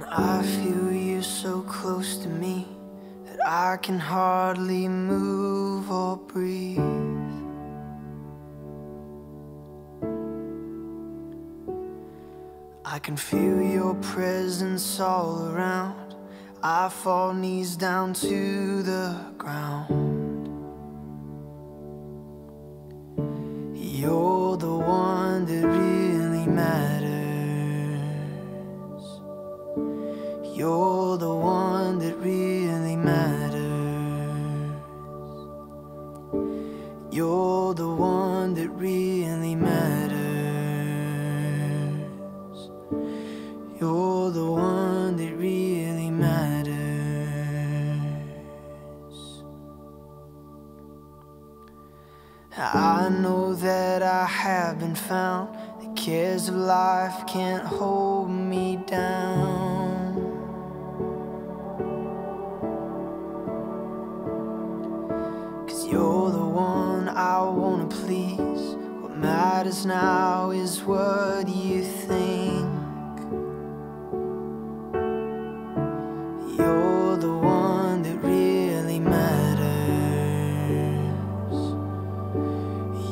feel you so close to me that I can hardly move or breathe. I can feel your presence all around. I fall knees down to the ground. You're the one really matters. You're the one that really matters. I know that I have been found. The cares of life can't hold me down. Cause you're the one I wanna please. Matters now is what you think. You're the one that really matters.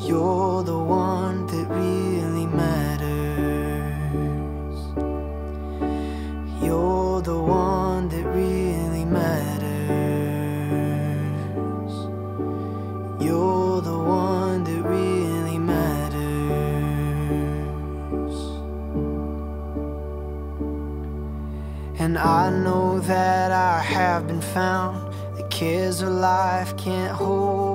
You're the one that really matters. You're the one And I know that I have been found. The cares of life can't hold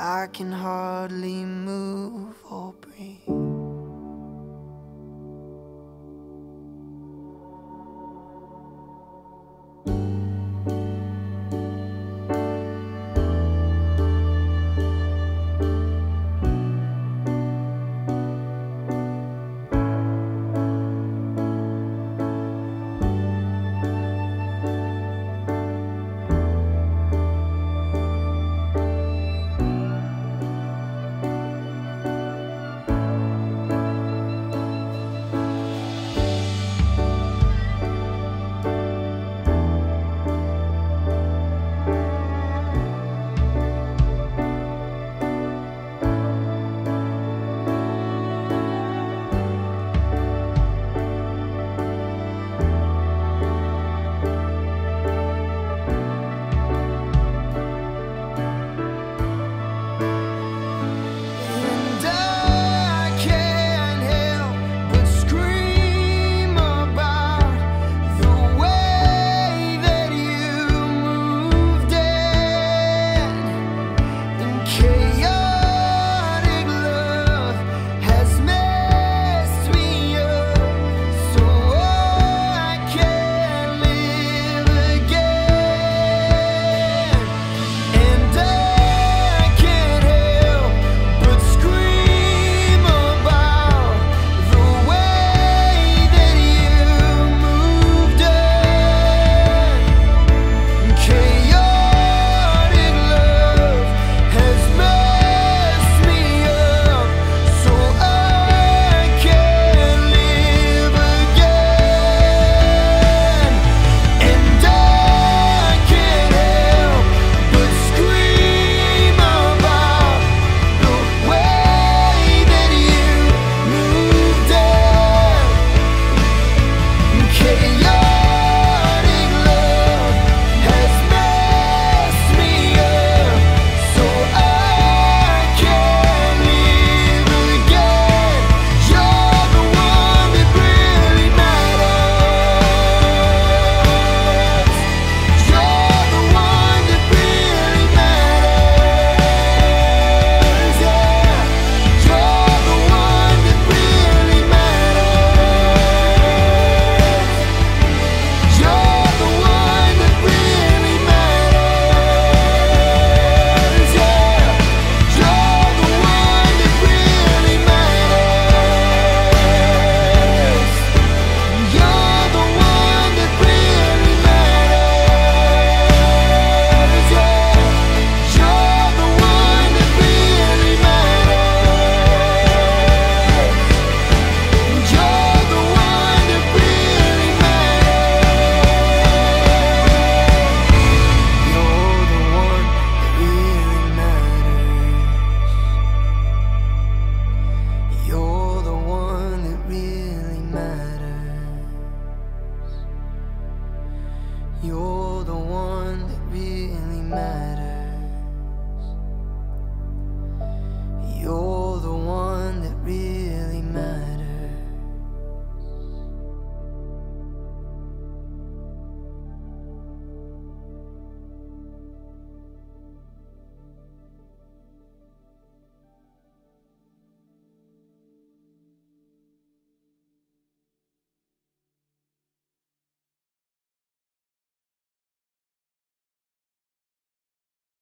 I can hardly move. Or